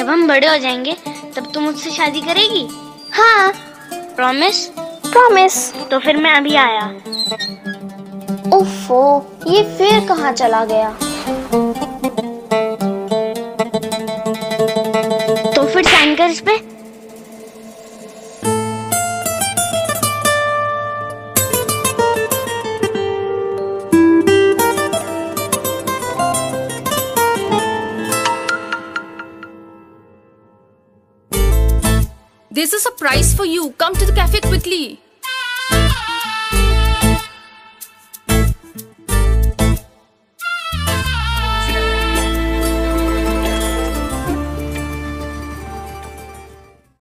हम बड़े हो जाएँगे तब तुम मुझसे शादी करेगी? हाँ। प्रॉमिस प्रॉमिस तो फिर मैं अभी आया। ओफो ये फिर कहाँ चला गया? तो फिर साइन कर इस पे। There's a surprise for you. Come to the cafe quickly.